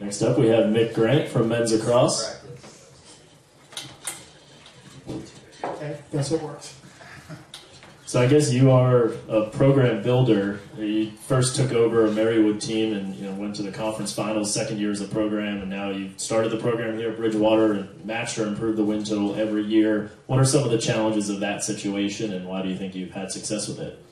Next up, we have Mic Grant from Men's Lacrosse. Okay, guess it works. So I guess you are a program builder. You first took over a Marywood team and you know went to the conference finals second year as a program, and now you've started the program here at Bridgewater and matched or improved the win total every year. What are some of the challenges of that situation, and why do you think you've had success with it?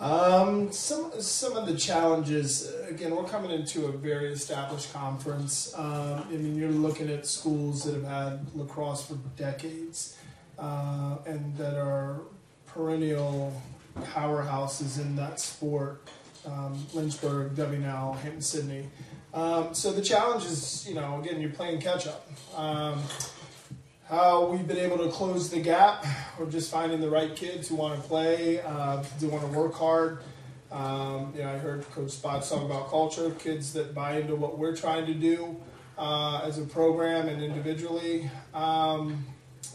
Um, some some of the challenges. Again, we're coming into a very established conference. Um, I mean, you're looking at schools that have had lacrosse for decades, uh, and that are perennial powerhouses in that sport. Um, Lynchburg, W&L, Hampden-Sydney. Um, so the challenge is, you know, again, you're playing catch up. How we've been able to close the gap, we're just finding the right kids who want to play, uh, who want to work hard. Um, you know, I heard Coach Spots talk about culture, kids that buy into what we're trying to do uh, as a program and individually. Um,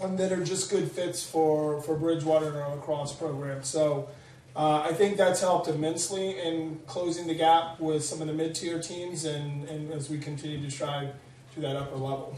and that are just good fits for, for Bridgewater and our lacrosse program. So uh, I think that's helped immensely in closing the gap with some of the mid tier teams and, and as we continue to strive to that upper level.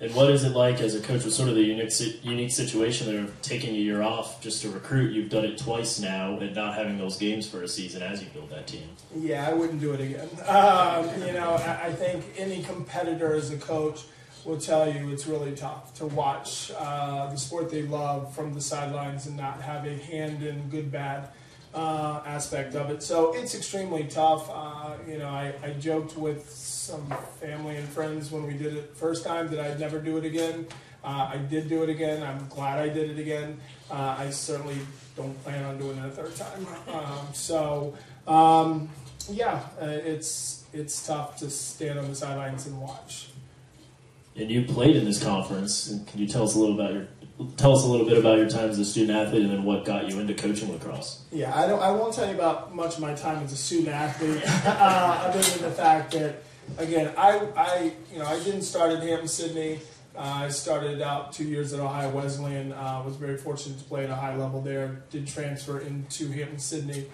And what is it like as a coach with sort of the unique unique situation of taking a year off just to recruit? You've done it twice now, and not having those games for a season as you build that team. Yeah, I wouldn't do it again. Um, you know, I think any competitor as a coach will tell you it's really tough to watch uh, the sport they love from the sidelines and not have a hand in good bad uh, aspect of it. So it's extremely tough. Uh, you know, I, I, joked with some family and friends when we did it first time that I'd never do it again. Uh, I did do it again. I'm glad I did it again. Uh, I certainly don't plan on doing it a third time. Um, so um, yeah, uh, it's it's tough to stand on the sidelines and watch. And you played in this conference. Can you tell us a little about your tell us a little bit about your time as a student athlete and then what got you into coaching lacrosse? Yeah, I don't. I won't tell you about much of my time as a student athlete, uh, other than the fact that again, I, I you know I didn't start at Hampden-Sydney. Uh, I started out two years at Ohio Wesleyan. Uh, was very fortunate to play at a high level there. Did transfer into Hampden-Sydney.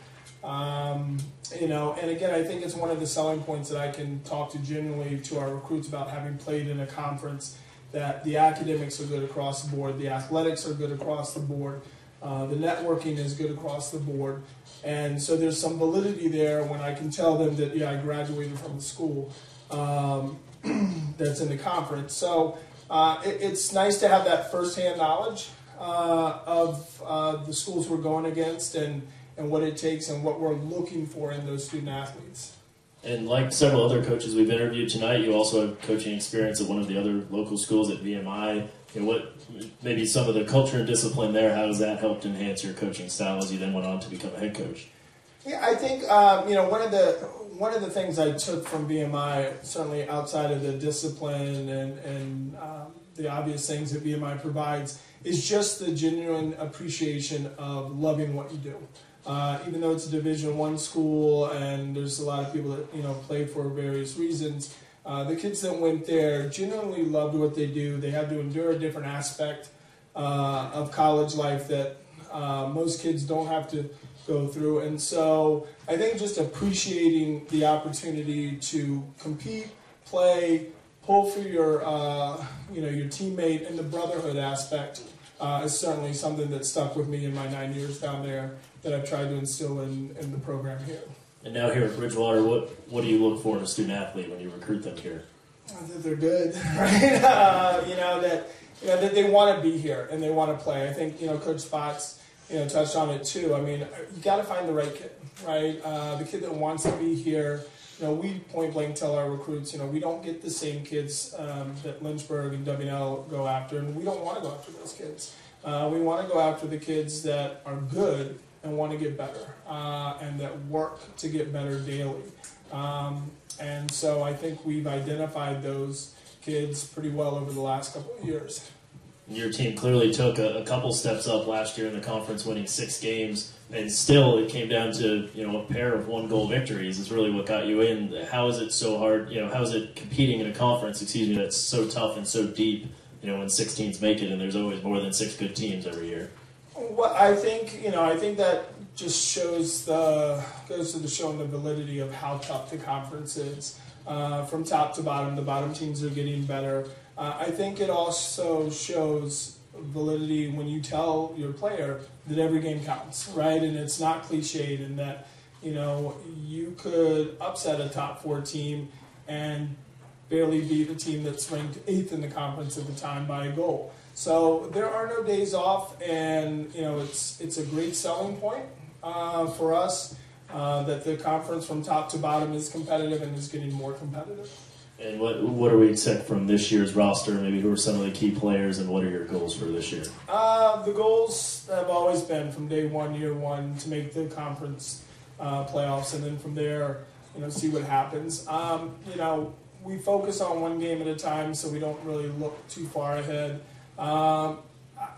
Um, you know, and again, I think it's one of the selling points that I can talk to generally to our recruits about having played in a conference that the academics are good across the board, the athletics are good across the board, uh, the networking is good across the board, and so there's some validity there when I can tell them that yeah, I graduated from the school um, that's in the conference. So uh, it, it's nice to have that firsthand knowledge uh, of uh, the schools we're going against and and what it takes and what we're looking for in those student athletes. And like several other coaches we've interviewed tonight, you also have coaching experience at one of the other local schools at VMI. You know, what maybe some of the culture and discipline there? How has that helped enhance your coaching style as you then went on to become a head coach? Yeah, I think um, you know one of the one of the things I took from VMI, certainly outside of the discipline and and um, the obvious things that VMI provides, is just the genuine appreciation of loving what you do. Uh, even though it's a Division One school and there's a lot of people that you know play for various reasons, uh, the kids that went there genuinely loved what they do. They had to endure a different aspect uh, of college life that uh, most kids don't have to go through, and so I think just appreciating the opportunity to compete, play, pull for your uh, you know your teammate, and the brotherhood aspect. Uh, is certainly something that stuck with me in my nine years down there that I've tried to instill in, in the program here. And now here at Bridgewater, what, what do you look for in a student athlete when you recruit them here? That they're good, right? Uh, you know that you know that they want to be here and they want to play. I think you know Coach Spots you know touched on it too. I mean, you got to find the right kid, right? Uh, the kid that wants to be here. You know, we point blank tell our recruits, you know, we don't get the same kids um, that Lynchburg and W&L go after, and we don't want to go after those kids. Uh, we want to go after the kids that are good and want to get better uh, and that work to get better daily. Um, and so I think we've identified those kids pretty well over the last couple of years. Your team clearly took a, a couple steps up last year in the conference, winning six games, and still it came down to you know a pair of one goal victories is really what got you in. How is it so hard? You know, how is it competing in a conference? Excuse me, that's so tough and so deep. You know, when six teams make it, and there's always more than six good teams every year. Well, I think you know. I think that just shows the goes to the showing the validity of how tough the conference is. uh, from top to bottom. The bottom teams are getting better. Uh, I think it also shows validity when you tell your player that every game counts, right? And it's not cliched, and that you know you could upset a top four team and barely beat a team that's ranked eighth in the conference at the time by a goal. So there are no days off, and you know it's it's a great selling point uh, for us uh, that the conference from top to bottom is competitive and is getting more competitive. And what what are we expect from this year's roster? Maybe who are some of the key players, and what are your goals for this year? Uh, the goals have always been from day one, year one, to make the conference uh, playoffs, and then from there, you know, see what happens. Um, you know, we focus on one game at a time, so we don't really look too far ahead. Um,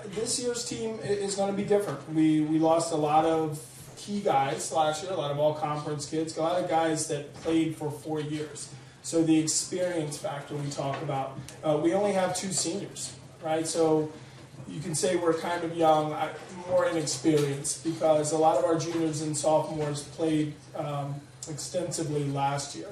this year's team is going to be different. We we lost a lot of key guys last year, a lot of all conference kids, a lot of guys that played for four years. So the experience factor we talk about, uh, we only have two seniors, right? So you can say we're kind of young, more inexperienced, because a lot of our juniors and sophomores played um, extensively last year.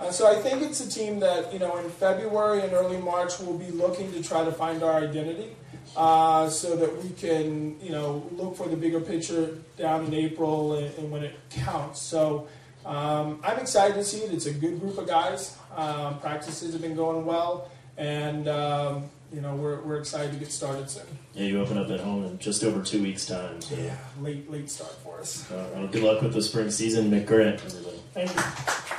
Uh, so I think it's a team that, you know, in February and early March, we'll be looking to try to find our identity uh, so that we can, you know, look for the bigger picture down in April and, and when it counts. So um, I'm excited to see it. It's a good group of guys. Um, practices have been going well, and um, you know we're, we're excited to get started soon. Yeah, you open up at home in just over two weeks' time. So. Yeah, late late start for us. Uh, well, good luck with the spring season, Mic Grant, everybody. Thank you.